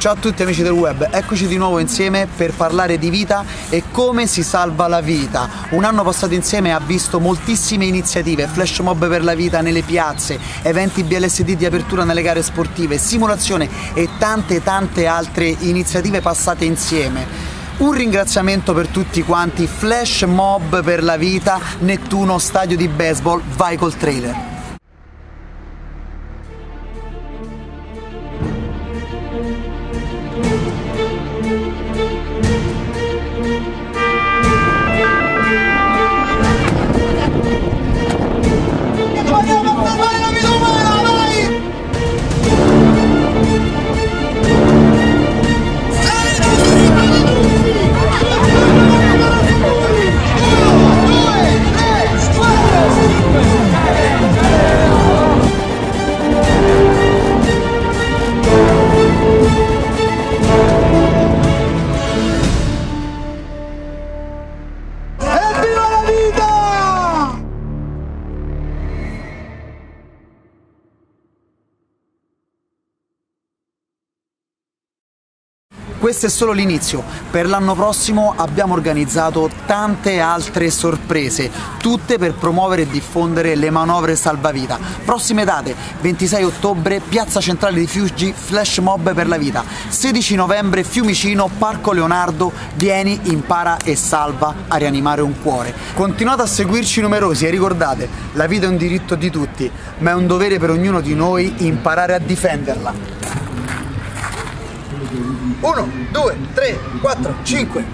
Ciao a tutti amici del web, eccoci di nuovo insieme per parlare di vita e come si salva la vita. Un anno passato insieme ha visto moltissime iniziative, flash mob per la vita nelle piazze, eventi BLSD di apertura nelle gare sportive, simulazione e tante tante altre iniziative passate insieme. Un ringraziamento per tutti quanti, flash mob per la vita, Nettuno stadio di baseball, vai col trailer. Questo è solo l'inizio, per l'anno prossimo abbiamo organizzato tante altre sorprese, tutte per promuovere e diffondere le manovre salvavita. Prossime date, 26 ottobre, Piazza Centrale di Fiuggi, Flash Mob per la Vita, 16 novembre, Fiumicino, Parco Leonardo, vieni, impara e salva a rianimare un cuore. Continuate a seguirci numerosi e ricordate, la vita è un diritto di tutti, ma è un dovere per ognuno di noi imparare a difenderla. 1, 2, 3, 4, 5.